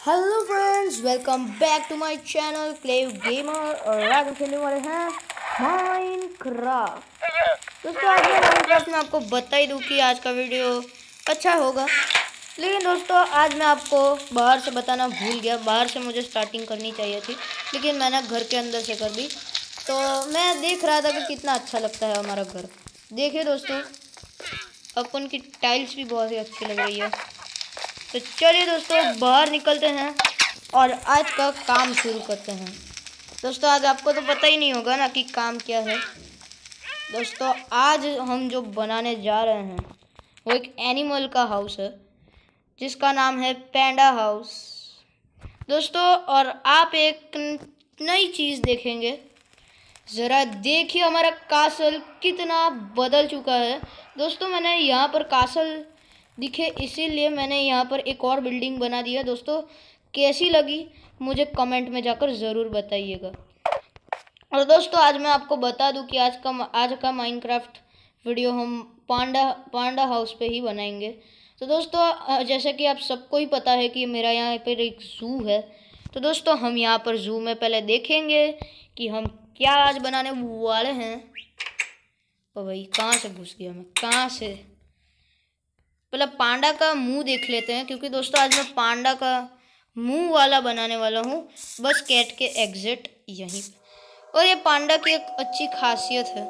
Hello friends welcome back to my channel play gamer और आज हम खेलने वाले हैं माइनक्राफ्ट दोस्तों आज मैं माइनक्राफ्ट में आपको बता ही दूँ कि आज का वीडियो अच्छा होगा। लेकिन दोस्तों आज मैं आपको बाहर से बताना भूल गया। बाहर से मुझे स्टार्टिंग करनी चाहिए थी लेकिन मैंने घर के अंदर से कर दी। तो मैं देख रहा था कि कितना अच्छा लगता है हमारा घर। देखिए दोस्तों आपको उनकी टाइल्स भी बहुत ही अच्छी लग रही है। तो चलिए दोस्तों बाहर निकलते हैं और आज का काम शुरू करते हैं। दोस्तों, आज आपको तो पता ही नहीं होगा ना कि काम क्या है। दोस्तों, आज हम जो बनाने जा रहे हैं, वो एक एनिमल का हाउस है, जिसका नाम है पैंडा हाउस दोस्तों, और आप एक नई चीज़ देखेंगे। ज़रा देखिए हमारा कासल कितना बदल चुका है। दोस्तों, मैंने यहाँ पर कासल दिखे, इसीलिए मैंने यहाँ पर एक और बिल्डिंग बना दिया दोस्तों, कैसी लगी? मुझे कमेंट में जाकर ज़रूर बताइएगा। और दोस्तों, आज मैं आपको बता दूँ कि आज का आज का माइनक्राफ्ट वीडियो हम पांडा पांडा हाउस पे ही बनाएँगे। तो दोस्तों जैसे कि आप सबको ही पता है कि मेरा यहाँ पर एक ज़ू है। तो दोस्तों, हम यहाँ पर ज़ू में पहले देखेंगे कि हम क्या आज बनाने वाले हैं। भाई, कहाँ से घुस गया मैं? कहाँ से? पहले पांडा का मुँह देख लेते हैं, क्योंकि दोस्तों आज मैं पांडा का मुँह वाला बनाने वाला हूँ। बस कैट के एग्जिट यहीं और ये पांडा की एक अच्छी खासियत है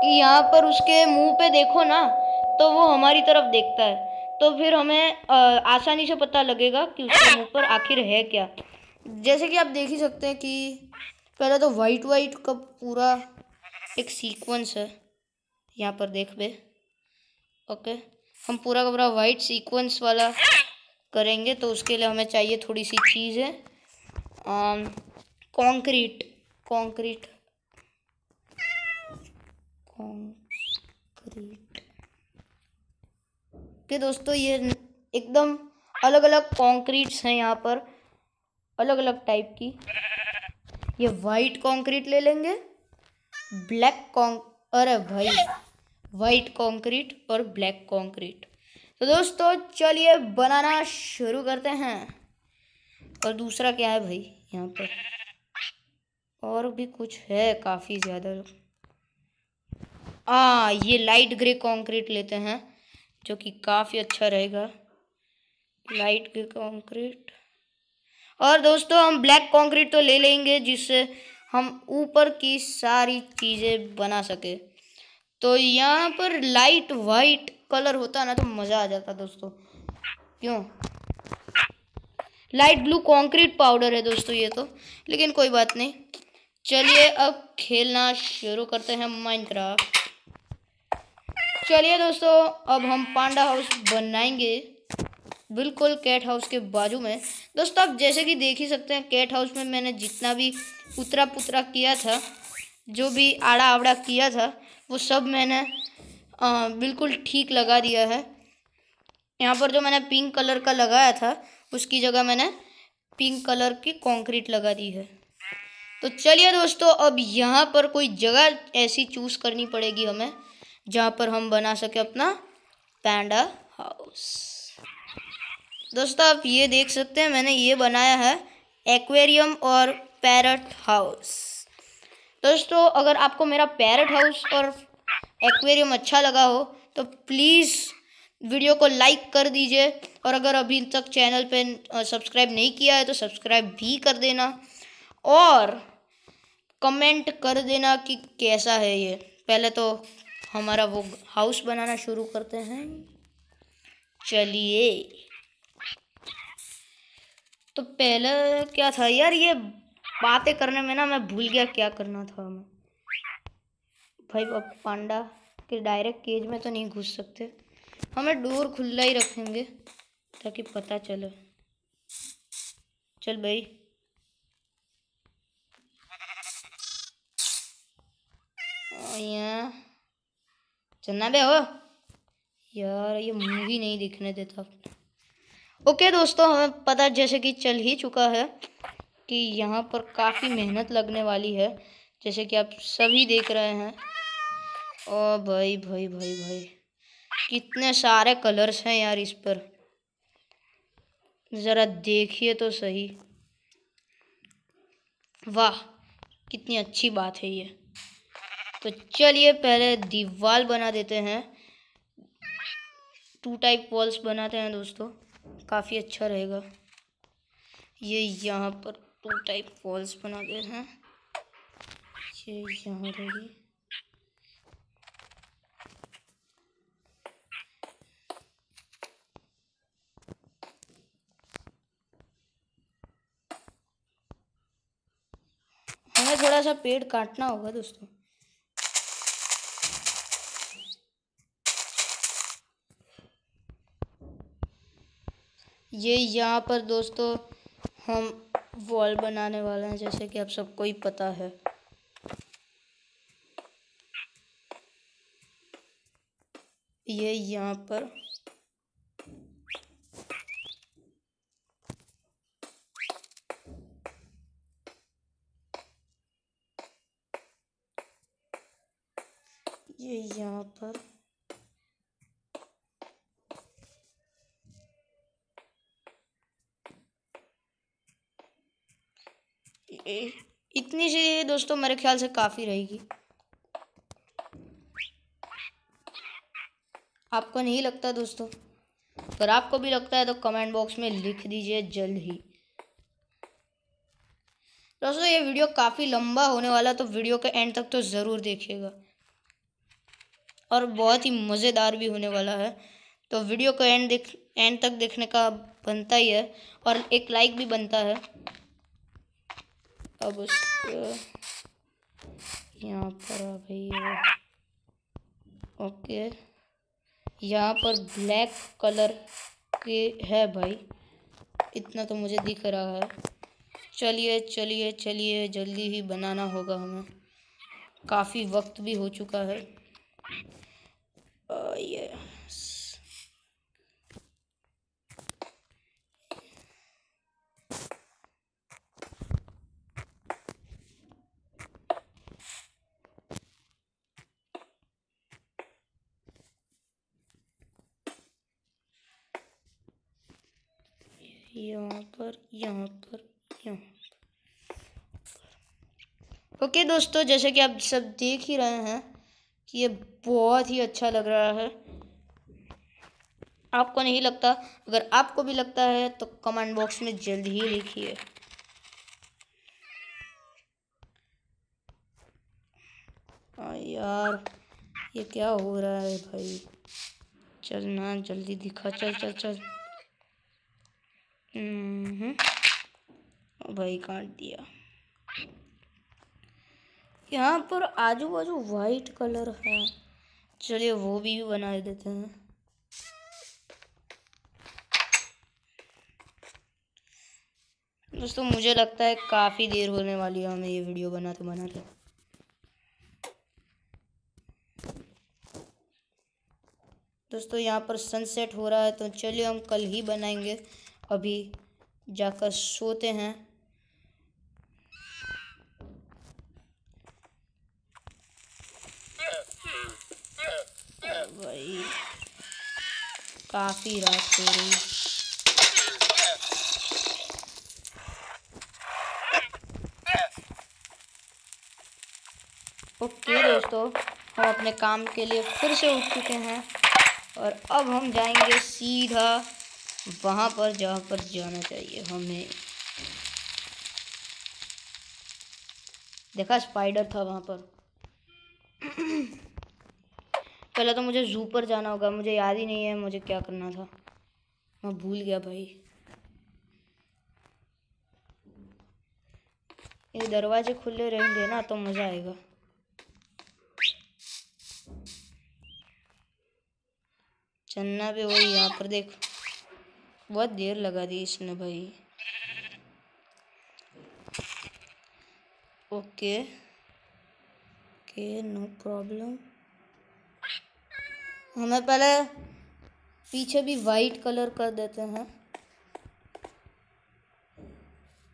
कि यहाँ पर उसके मुँह पे देखो ना तो वो हमारी तरफ़ देखता है। तो फिर हमें आसानी से पता लगेगा कि उसके मुँह पर आखिर है क्या। जैसे कि आप देख ही सकते हैं कि पहले तो वाइट वाइट का पूरा एक सीक्वेंस है। यहाँ पर देख बे। ओके हम पूरा का पूरा वाइट सीक्वेंस वाला करेंगे तो उसके लिए हमें चाहिए थोड़ी सी चीज़ है कंक्रीट कंक्रीट कंक्रीट के दोस्तों, ये एकदम अलग अलग कंक्रीट्स हैं यहाँ पर अलग अलग टाइप की। ये वाइट कंक्रीट ले लेंगे ब्लैक कॉन्क अरे भाई वाइट कंक्रीट और ब्लैक कंक्रीट। तो दोस्तों, चलिए बनाना शुरू करते हैं। और दूसरा क्या है भाई यहाँ पर और भी कुछ है काफ़ी ज़्यादा। आ ये लाइट ग्रे कंक्रीट लेते हैं, जो कि काफ़ी अच्छा रहेगा। Light grey concrete. और दोस्तों, हम ब्लैक कंक्रीट तो ले लेंगे, जिससे हम ऊपर की सारी चीज़ें बना सके। तो यहाँ पर लाइट वाइट कलर होता ना तो मज़ा आ जाता दोस्तों। क्यों? लाइट ब्लू कंक्रीट पाउडर है दोस्तों ये तो लेकिन कोई बात नहीं। चलिए अब खेलना शुरू करते हैं माइनक्राफ्ट चलिए दोस्तों, अब हम पांडा हाउस बनाएँगे। बिल्कुल कैट हाउस के बाजू में। दोस्तों, आप जैसे कि देख ही सकते हैं कैट हाउस में मैंने जितना भी उतरा पुतरा किया था, जो भी आड़ा आवड़ा किया था वो सब मैंने आ, बिल्कुल ठीक लगा दिया है। यहाँ पर जो मैंने पिंक कलर का लगाया था उसकी जगह मैंने पिंक कलर की कंक्रीट लगा दी है। तो चलिए दोस्तों अब यहाँ पर कोई जगह ऐसी चूज़ करनी पड़ेगी हमें जहाँ पर हम बना सके अपना पैंडा हाउस। दोस्तों आप ये देख सकते हैं मैंने ये बनाया है एक्वेरियम और पैरट हाउस। दोस्तों, अगर आपको मेरा पैरट हाउस और एक्वेरियम अच्छा लगा हो तो प्लीज़ वीडियो को लाइक कर दीजिए। और अगर अभी तक चैनल पे सब्सक्राइब नहीं किया है तो सब्सक्राइब भी कर देना। और कमेंट कर देना कि कैसा है ये। पहले तो हमारा वो हाउस बनाना शुरू करते हैं। चलिए। तो पहले क्या था यार, ये बातें करने में ना मैं भूल गया क्या करना था हमें भाई, अब पांडा के डायरेक्ट केज में तो नहीं घुस सकते। हमें डोर खुला ही रखेंगे, ताकि पता चले। चल भाई। यहाँ चलना बे हो? यार, ये मूवी नहीं दिखने देता। ओके दोस्तों, हमें पता जैसे कि चल ही चुका है। कि यहाँ पर काफ़ी मेहनत लगने वाली है, जैसे कि आप सभी देख रहे हैं। ओ भाई भाई भाई भाई। कितने सारे कलर्स हैं यार इस पर। ज़रा देखिए तो सही। वाह, कितनी अच्छी बात है ये। तो चलिए पहले दीवार बना देते हैं। टू टाइप वॉल्स बनाते हैं दोस्तों। काफ़ी अच्छा रहेगा। ये यहाँ पर टू टाइप वॉल्स बनाते हैं। ये यहाँ रहेगी हमें थोड़ा सा पेड़ काटना होगा दोस्तों। ये यहाँ पर दोस्तों हम वॉल बनाने वाले हैं, जैसे कि आप सबको ही पता है। ये यहाँ पर ये यहाँ पर इतनी सी दोस्तों मेरे ख्याल से काफ़ी रहेगी। आपको नहीं लगता दोस्तों? अगर आपको भी लगता है तो कमेंट बॉक्स में लिख दीजिए जल्द ही। दोस्तों, ये वीडियो काफ़ी लंबा होने वाला तो वीडियो के एंड तक तो ज़रूर देखिएगा। और बहुत ही मज़ेदार भी होने वाला है। तो वीडियो को एंड देख एंड तक देखने का बनता ही है, और एक लाइक भी बनता है। अब उस यहाँ पर आ गई है। ओके। यहाँ पर ब्लैक कलर के है भाई। इतना तो मुझे दिख रहा है। चलिए चलिए चलिए। जल्दी ही बनाना होगा हमें। काफ़ी वक्त भी हो चुका है ये यहाँ पर यहाँ पर, यहाँ ओके दोस्तों, जैसे कि आप सब देख ही रहे हैं कि ये बहुत ही अच्छा लग रहा है। आपको नहीं लगता? अगर आपको भी लगता है तो कमेंट बॉक्स में जल्द ही लिखिए। यार, ये क्या हो रहा है भाई? चल ना जल्दी दिखा, चल चल चल। भाई काट दिया। यहाँ पर आजू बाजू वाइट कलर है। चलिए वो भी बना देते हैं। दोस्तों, मुझे लगता है काफ़ी देर होने वाली है हमें ये वीडियो बनाते बनाते। दोस्तों, यहाँ पर सनसेट हो रहा है तो चलिए हम कल ही बनाएँगे। अभी जाकर सोते हैं। भाई काफ़ी रात हो रही। ओके दोस्तों, हम अपने काम के लिए फिर से उठ चुके हैं और अब हम जाएँगे सीधा वहाँ पर, जहाँ पर जाना चाहिए हमें। देखा स्पाइडर था वहाँ पर। पहले तो मुझे जू पर जाना होगा, मुझे याद ही नहीं है मुझे क्या करना था। मैं भूल गया भाई। ये दरवाजे खुले रहेंगे ना तो मज़ा आएगा। चन्ना भी वही यहाँ पर देख। बहुत देर लगा दी इसने भाई। ओके। ओके नो प्रॉब्लम हमें पहले पीछे भी वाइट कलर कर देते हैं।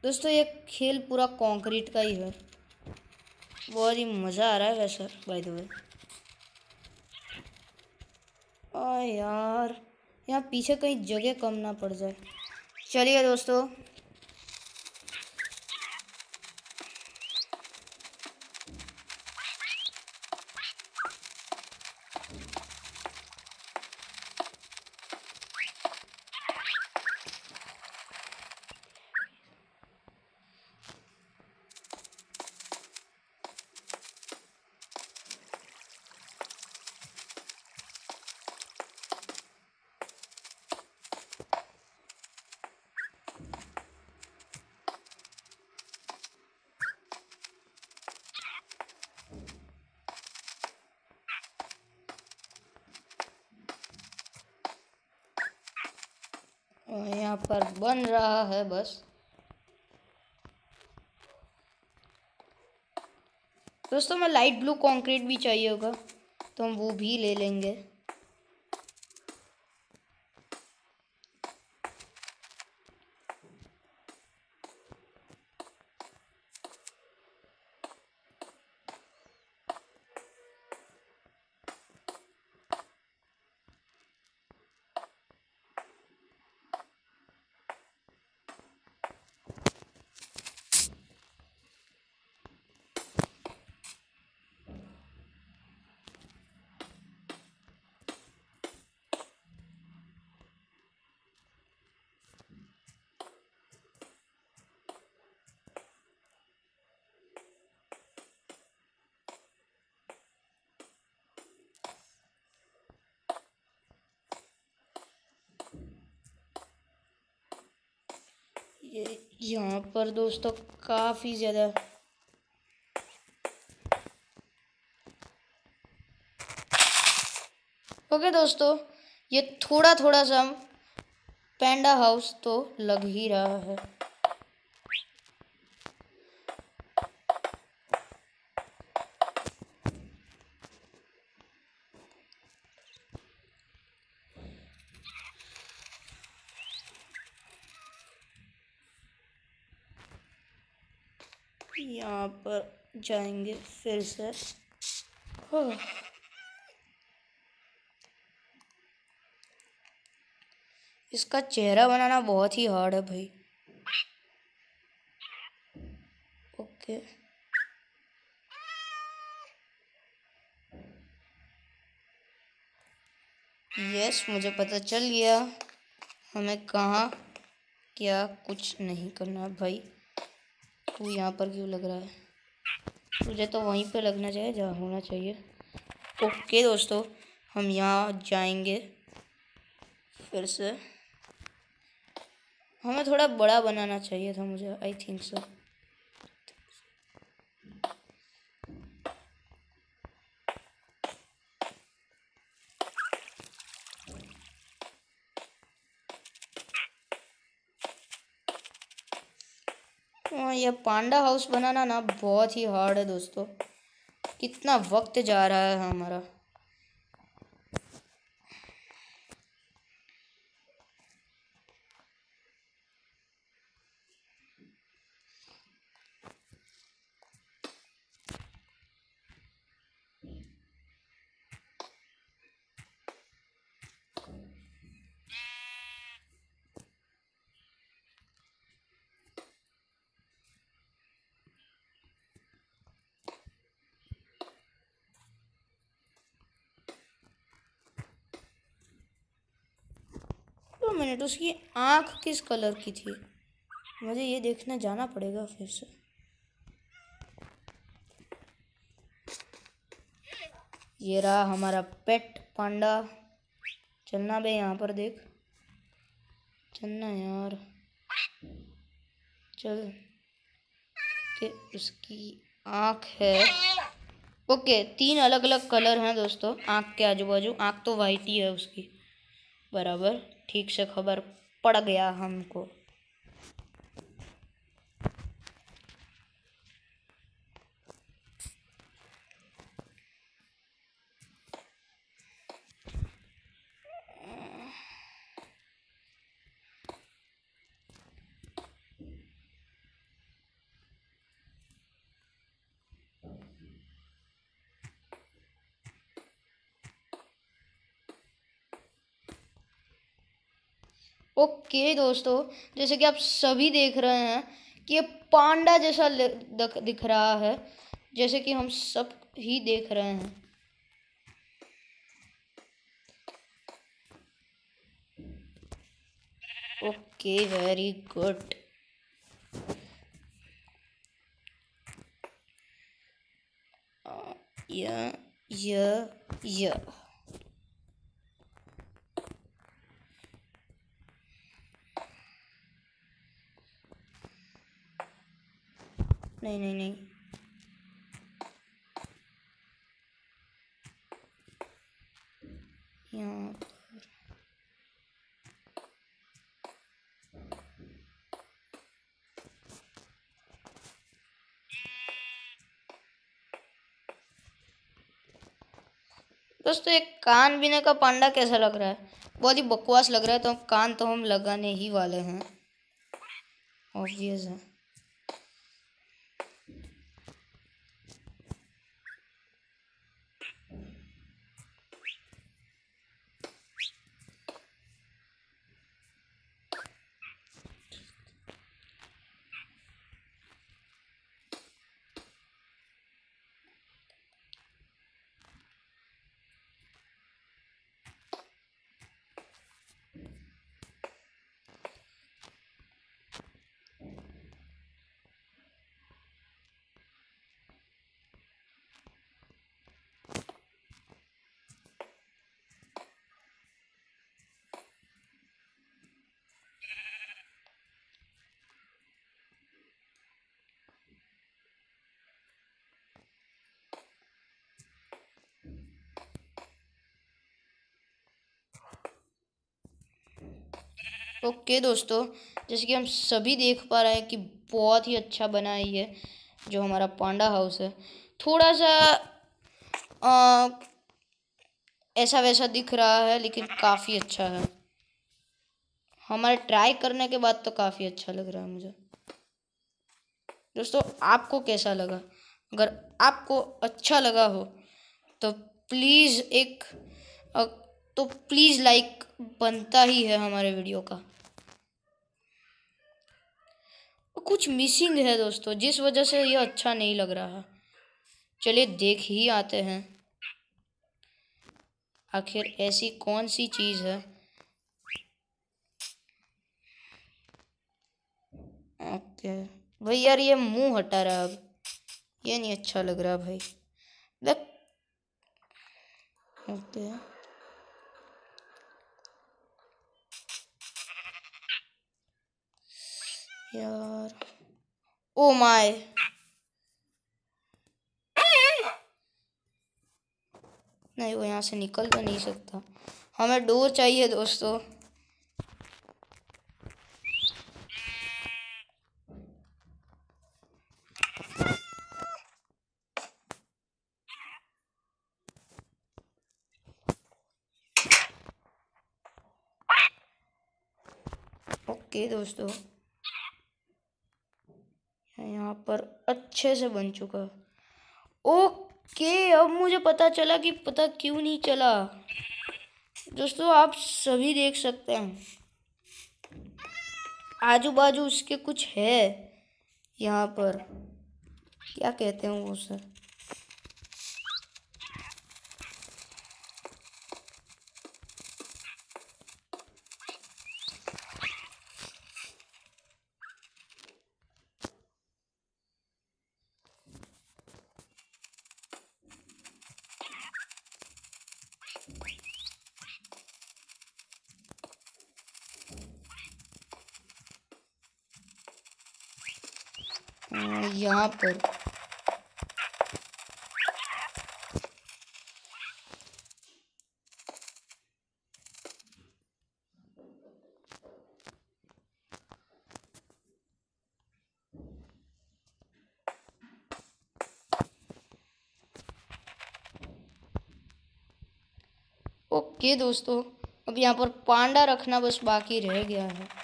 दोस्तों, ये खेल पूरा कंक्रीट का ही है। बहुत ही मज़ा आ रहा है वैसे बाय द वे यार। यहाँ पीछे कहीं जगह कम ना पड़ जाए। चलिए दोस्तों यहाँ पर बन रहा है बस। दोस्तों मैं लाइट ब्लू कंक्रीट भी चाहिए होगा तो हम वो भी ले लेंगे। ये यहाँ पर दोस्तों काफ़ी ज़्यादा ओके दोस्तों, ये थोड़ा थोड़ा सा पैंडा हाउस तो लग ही रहा है। यहाँ पर जाएँगे फिर से। इसका चेहरा बनाना बहुत ही हार्ड है भाई। ओके। यस मुझे पता चल गया। हमें कहाँ क्या कुछ नहीं करना भाई। तू यहाँ पर क्यों लग रहा है? मुझे तो वहीं पे लगना चाहिए, जहाँ होना चाहिए। ओके दोस्तों, हम यहाँ जाएँगे फिर से। हमें थोड़ा बड़ा बनाना चाहिए था मुझे आई थिंक सो हाँ ये पांडा हाउस बनाना ना बहुत ही हार्ड है दोस्तों। कितना वक्त जा रहा है हमारा। दो मिनट उसकी आँख किस कलर की थी। मुझे ये देखने, जाना पड़ेगा फिर से। ये रहा हमारा पेट पांडा। चलना बे यहाँ पर देख। चलना यार। चल। के उसकी आँख है। ओके, तीन अलग अलग कलर हैं दोस्तों। आँख के आजू बाजू आँख तो वाइट ही है उसकी। बराबर। ठीक से खबर पड़ गया हमको। ओके दोस्तों, जैसे कि आप सभी देख रहे हैं कि ये पांडा जैसा दिख रहा है, जैसे कि हम सब ही देख रहे हैं। Okay, very good. या या या। नहीं नहीं नहीं। यहाँ दोस्तों एक कान बिना का पांडा कैसा लग रहा है? बहुत ही बकवास लग रहा है तो कान तो हम लगाने ही वाले हैं। ऑब्वियस है। ओके okay, दोस्तों जैसे कि हम सभी देख पा रहे हैं कि बहुत ही अच्छा बना ही है जो हमारा पांडा हाउस है। थोड़ा सा आ, ऐसा वैसा दिख रहा है लेकिन काफ़ी अच्छा है। हमारे ट्राई करने के बाद तो काफ़ी अच्छा लग रहा है मुझे। दोस्तों आपको कैसा लगा? अगर आपको अच्छा लगा हो तो प्लीज़ एक तो प्लीज़ लाइक बनता ही है हमारे वीडियो का। कुछ मिसिंग है दोस्तों, जिस वजह से ये अच्छा नहीं लग रहा। चलिए देख ही आते हैं। आखिर ऐसी कौन सी चीज़ है? ओके। भाई यार, ये मुँह हटा रहा अब। ये नहीं अच्छा लग रहा भाई। ओके। यार। ओ माय नहीं, वो यहाँ से निकल तो नहीं सकता। हमें डोर चाहिए दोस्तों। ओके दोस्तों यहाँ पर अच्छे से बन चुका। ओके, अब मुझे पता चला कि पता क्यों नहीं चला। दोस्तों, आप सभी देख सकते हैं। आजू बाजू उसके कुछ है यहाँ पर। क्या कहते हैं वो, सर? यहाँ पर। ओके दोस्तों अब यहाँ पर पांडा रखना बस बाकी रह गया है।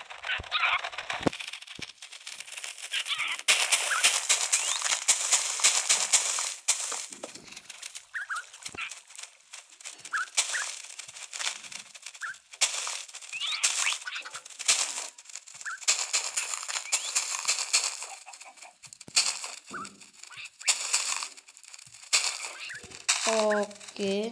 ओके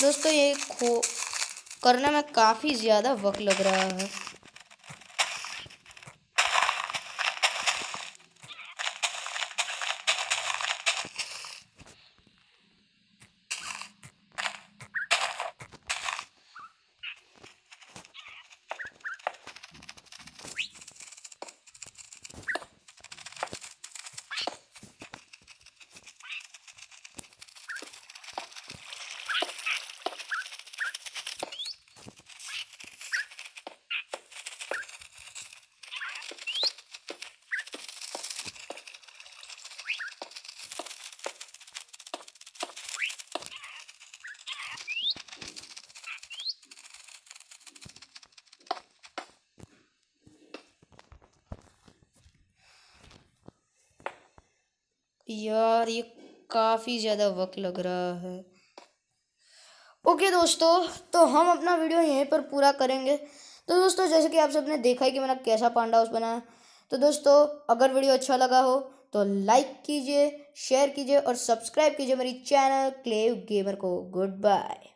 दोस्तों ये खो करने में काफ़ी ज़्यादा वक्त लग रहा है। यार, ये काफ़ी ज़्यादा वक्त लग रहा है। ओके दोस्तों तो हम अपना वीडियो यहीं पर पूरा करेंगे। तो दोस्तों, जैसे कि आप सबने देखा है कि मैंने कैसा पांडा हाउस बनाया तो दोस्तों, अगर वीडियो अच्छा लगा हो तो लाइक कीजिए शेयर कीजिए और सब्सक्राइब कीजिए मेरी चैनल क्लेव गेमर को। Good bye